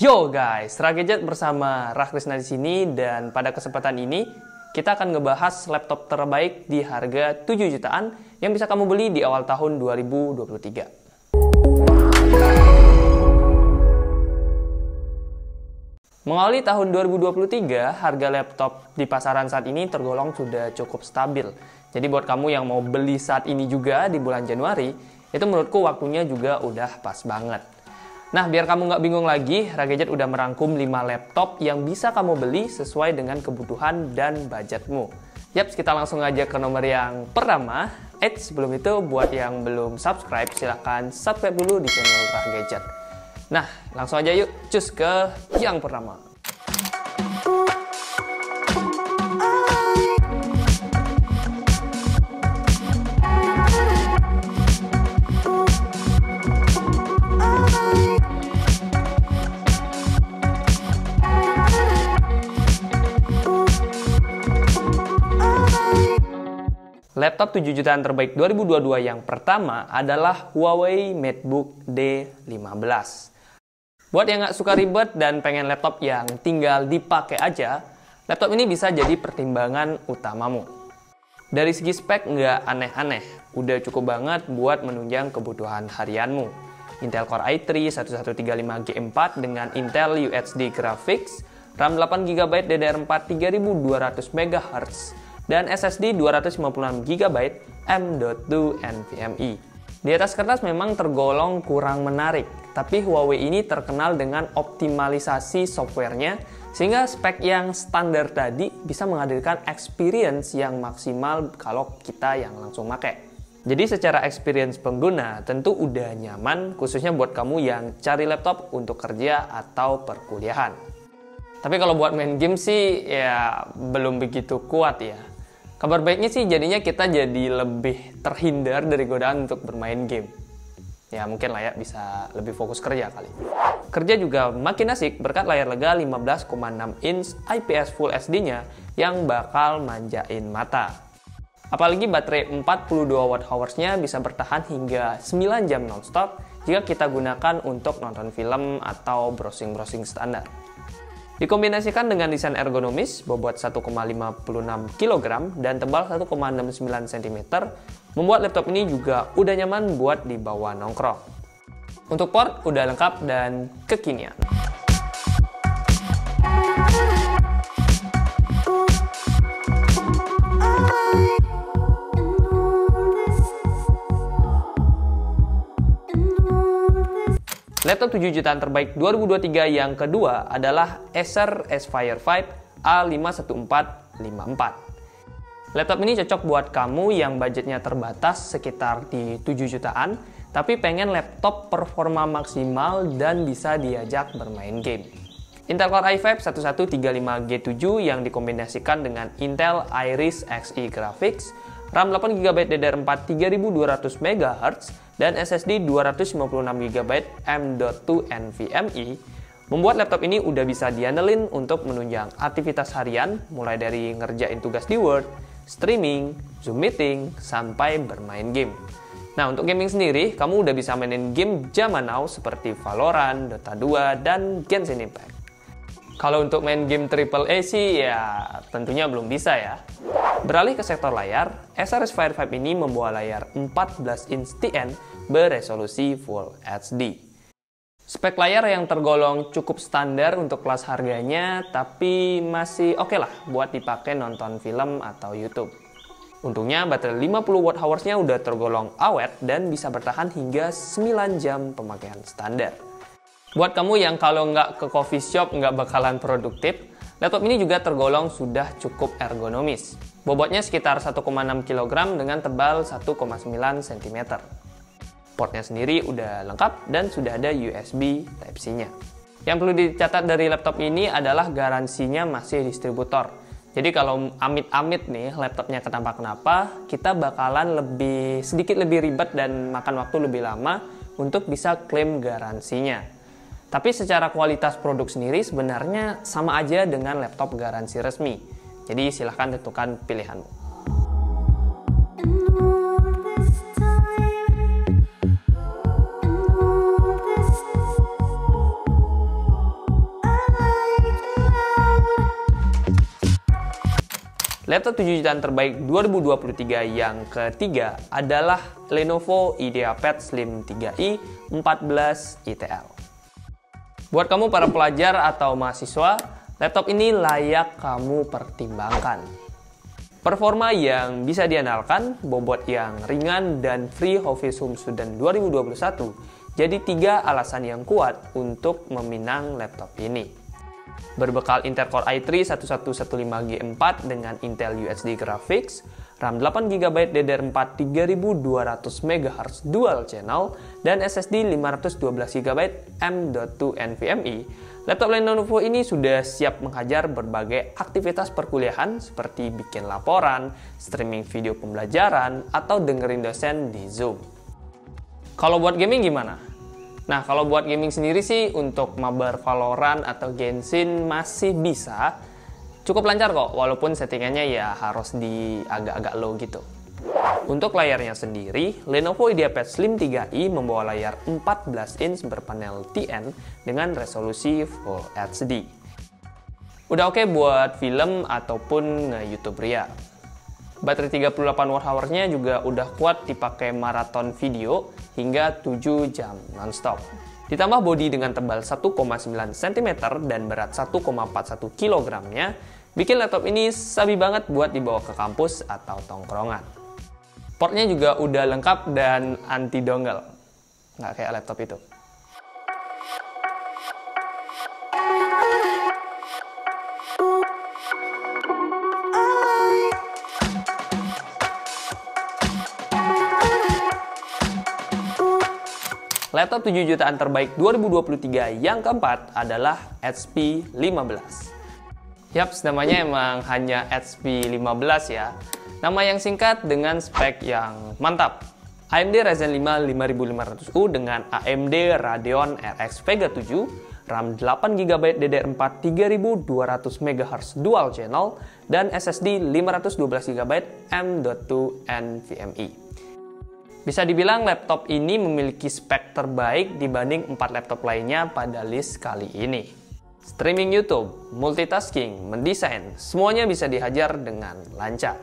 Yo guys, Ragadget bersama Rahkrisna di sini dan pada kesempatan ini kita akan ngebahas laptop terbaik di harga 7 jutaan yang bisa kamu beli di awal tahun 2023. Mengawali tahun 2023, harga laptop di pasaran saat ini tergolong sudah cukup stabil. Jadi buat kamu yang mau beli saat ini juga di bulan Januari, itu menurutku waktunya juga udah pas banget. Nah, biar kamu nggak bingung lagi, Ragadget udah merangkum 5 laptop yang bisa kamu beli sesuai dengan kebutuhan dan budgetmu. Yap, kita langsung aja ke nomor yang pertama. Eh, sebelum itu, buat yang belum subscribe, silahkan subscribe dulu di channel Ragadget. Nah, langsung aja yuk, cus ke yang pertama. Laptop 7 jutaan terbaik 2022 yang pertama adalah Huawei MateBook D15. Buat yang nggak suka ribet dan pengen laptop yang tinggal dipakai aja, laptop ini bisa jadi pertimbangan utamamu. Dari segi spek nggak aneh-aneh, udah cukup banget buat menunjang kebutuhan harianmu. Intel Core i3 1135G4 dengan Intel UHD Graphics, RAM 8GB DDR4 3200 MHz, dan SSD 256GB M.2 NVMe. Di atas kertas memang tergolong kurang menarik, tapi Huawei ini terkenal dengan optimalisasi softwarenya sehingga spek yang standar tadi bisa menghadirkan experience yang maksimal kalau kita yang langsung pakai. Jadi secara experience pengguna tentu udah nyaman khususnya buat kamu yang cari laptop untuk kerja atau perkuliahan. Tapi kalau buat main game sih ya belum begitu kuat ya. Kabar baiknya sih jadinya kita jadi lebih terhindar dari godaan untuk bermain game. Ya mungkin lah ya bisa lebih fokus kerja kali. Kerja juga makin asik berkat layar lega 15,6 inch IPS Full SD-nya yang bakal manjain mata. Apalagi baterai 42 watt hours-nya bisa bertahan hingga 9 jam nonstop jika kita gunakan untuk nonton film atau browsing-browsing standar. Dikombinasikan dengan desain ergonomis, bobot 1,56 kg dan tebal 1,69 cm, membuat laptop ini juga udah nyaman buat dibawa nongkrong. Untuk port udah lengkap dan kekinian. Laptop 7 jutaan terbaik 2023 yang kedua adalah Acer Aspire 5 A51454. Laptop ini cocok buat kamu yang budgetnya terbatas sekitar di 7 jutaan, tapi pengen laptop performa maksimal dan bisa diajak bermain game. Intel Core i5 1135G7 yang dikombinasikan dengan Intel Iris Xe Graphics, RAM 8GB DDR4 3200 MHz, dan SSD 256GB M.2 NVMe, membuat laptop ini udah bisa diandelin untuk menunjang aktivitas harian mulai dari ngerjain tugas di Word, streaming, Zoom meeting, sampai bermain game. Nah, untuk gaming sendiri, kamu udah bisa mainin game zaman now seperti Valorant, Dota 2, dan Genshin Impact. Kalau untuk main game AAA sih ya tentunya belum bisa ya. Beralih ke sektor layar, SRS Fire 5 ini membawa layar 14 inch TN beresolusi Full HD. Spek layar yang tergolong cukup standar untuk kelas harganya, tapi masih oke okay lah buat dipakai nonton film atau YouTube. Untungnya baterai 50 watt hours-nya udah tergolong awet dan bisa bertahan hingga 9 jam pemakaian standar. Buat kamu yang kalau nggak ke coffee shop nggak bakalan produktif, Laptop ini juga tergolong sudah cukup ergonomis. Bobotnya sekitar 1,6 kg dengan tebal 1,9 cm. Portnya sendiri udah lengkap dan sudah ada USB Type-C-nya. Yang perlu dicatat dari laptop ini adalah garansinya masih distributor. Jadi kalau amit-amit nih laptopnya kenapa-kenapa, kita bakalan lebih sedikit lebih ribet dan makan waktu lebih lama untuk bisa klaim garansinya. Tapi secara kualitas produk sendiri sebenarnya sama aja dengan laptop garansi resmi. Jadi silahkan tentukan pilihanmu. Laptop 7 jutaan terbaik 2023 yang ketiga adalah Lenovo IdeaPad Slim 3i 14 ITL. Buat kamu para pelajar atau mahasiswa, laptop ini layak kamu pertimbangkan. Performa yang bisa diandalkan, bobot yang ringan, dan free Office Home Student 2021 jadi tiga alasan yang kuat untuk meminang laptop ini. Berbekal Intel Core i3 1115G4 dengan Intel UHD Graphics, RAM 8GB DDR4 3200 MHz dual channel, dan SSD 512GB M.2 NVMe, laptop Lenovo ini sudah siap menghajar berbagai aktivitas perkuliahan seperti bikin laporan, streaming video pembelajaran, atau dengerin dosen di Zoom. Kalau buat gaming gimana? Nah, kalau buat gaming sendiri sih untuk mabar Valorant atau Genshin masih bisa. Cukup lancar kok, walaupun settingannya ya harus di agak-agak low gitu. Untuk layarnya sendiri, Lenovo IdeaPad Slim 3i membawa layar 14 inch berpanel TN dengan resolusi Full HD. Udah oke okay buat film ataupun nge-youtube ria. Baterai 38 Wh-nya juga udah kuat dipakai maraton video hingga 7 jam nonstop. Ditambah bodi dengan tebal 1,9 cm dan berat 1,41 kg-nya, bikin laptop ini sabi banget buat dibawa ke kampus atau tongkrongan. Portnya juga udah lengkap dan anti dongle, nggak kayak laptop itu. Laptop 7 jutaan terbaik 2023 yang keempat adalah HP 15. Yaps, namanya emang hanya HP 15 ya. Nama yang singkat dengan spek yang mantap. AMD Ryzen 5 5500U dengan AMD Radeon RX Vega 7, RAM 8GB DDR4 3200 MHz dual channel, dan SSD 512GB M.2 NVMe. Bisa dibilang laptop ini memiliki spek terbaik dibanding 4 laptop lainnya pada list kali ini. Streaming YouTube, multitasking, mendesain, semuanya bisa dihajar dengan lancar.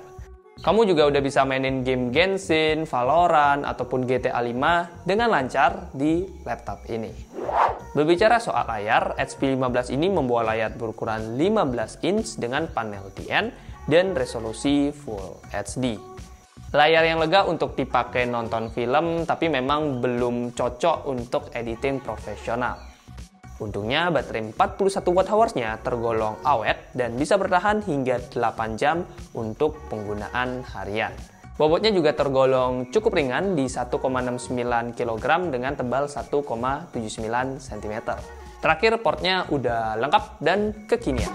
Kamu juga udah bisa mainin game Genshin, Valorant, ataupun GTA 5 dengan lancar di laptop ini. Berbicara soal layar, HP 15 ini membawa layar berukuran 15 inch dengan panel TN dan resolusi Full HD. Layar yang lega untuk dipakai nonton film, tapi memang belum cocok untuk editing profesional. Untungnya baterai 41 Wh-nya tergolong awet dan bisa bertahan hingga 8 jam untuk penggunaan harian. Bobotnya juga tergolong cukup ringan di 1,69 kg dengan tebal 1,79 cm. Terakhir portnya udah lengkap dan kekinian.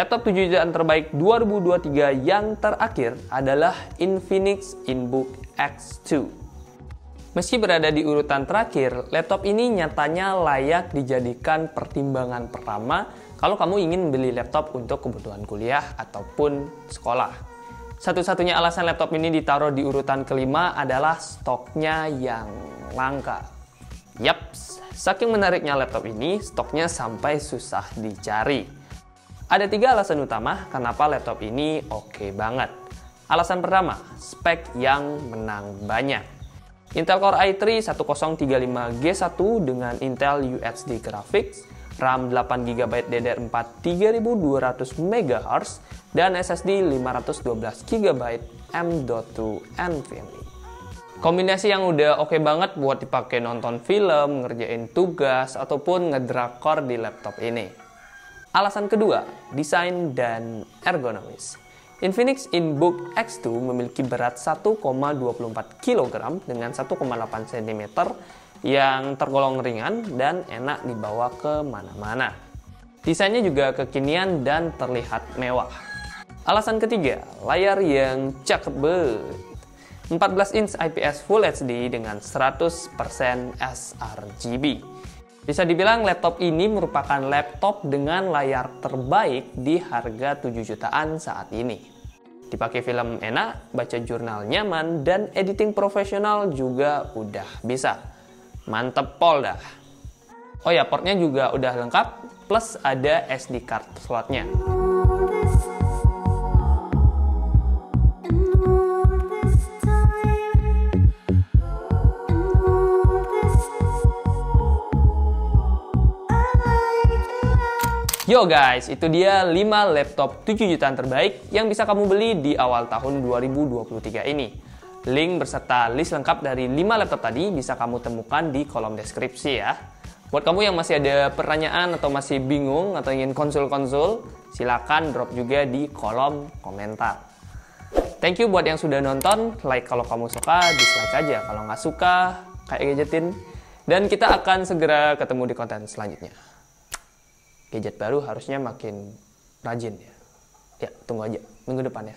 Laptop 7 jutaan terbaik 2023 yang terakhir adalah Infinix InBook X2. Meski berada di urutan terakhir, laptop ini nyatanya layak dijadikan pertimbangan pertama kalau kamu ingin beli laptop untuk kebutuhan kuliah ataupun sekolah. Satu-satunya alasan laptop ini ditaruh di urutan kelima adalah stoknya yang langka. Yaps, saking menariknya laptop ini, stoknya sampai susah dicari. Ada tiga alasan utama kenapa laptop ini oke okay banget. Alasan pertama, spek yang menang banyak. Intel Core i3 1035G1 dengan Intel UHD Graphics, RAM 8GB DDR4 3200 MHz, dan SSD 512GB M.2 NVMe. Kombinasi yang udah oke okay banget buat dipakai nonton film, ngerjain tugas, ataupun ngedrakor di laptop ini. Alasan kedua, desain dan ergonomis. Infinix InBook X2 memiliki berat 1,24 kg dengan 1,8 cm yang tergolong ringan dan enak dibawa ke mana-mana. Desainnya juga kekinian dan terlihat mewah. Alasan ketiga, layar yang cakep banget. 14 inch IPS Full HD dengan 100% sRGB. Bisa dibilang laptop ini merupakan laptop dengan layar terbaik di harga 7 jutaan saat ini. Dipakai film enak, baca jurnal nyaman, dan editing profesional juga udah bisa. Mantep pol dah. Oh ya, portnya juga udah lengkap, plus ada SD card slotnya. Yo guys, itu dia 5 laptop 7 jutaan terbaik yang bisa kamu beli di awal tahun 2023 ini. Link beserta list lengkap dari 5 laptop tadi bisa kamu temukan di kolom deskripsi ya. Buat kamu yang masih ada pertanyaan atau masih bingung atau ingin konsul-konsul, silakan drop juga di kolom komentar. Thank you buat yang sudah nonton, like kalau kamu suka, dislike aja kalau nggak suka, kayak gadgetin. Dan kita akan segera ketemu di konten selanjutnya gadget baru harusnya makin rajin ya. Ya, tunggu aja minggu depan ya.